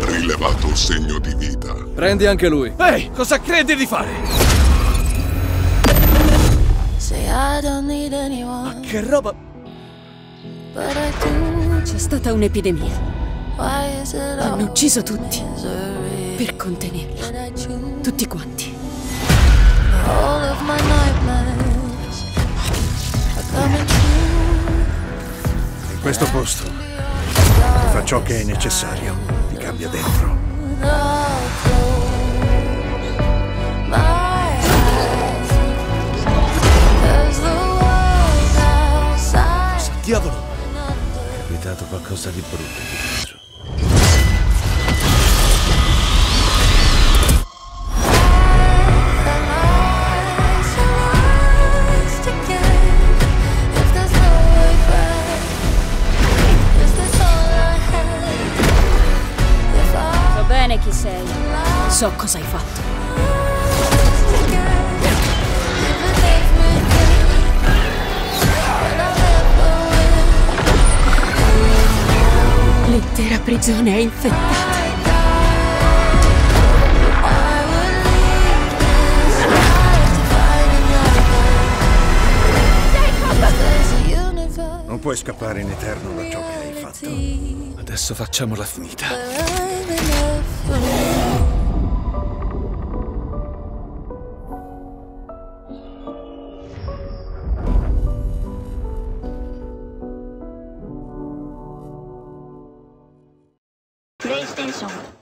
Rilevato segno di vita. Prendi anche lui. Ehi, cosa credi di fare? Che roba... C'è stata un'epidemia. Hanno ucciso tutti per contenerla. Tutti quanti. In questo posto fa ciò che è necessario, ti cambia dentro. Diavolo! È capitato qualcosa di brutto di peggio. So bene chi sei. So cosa hai fatto. L'intera prigione è infettata. Non puoi scappare in eterno da ciò che hai fatto. Adesso facciamola finita. イステーション。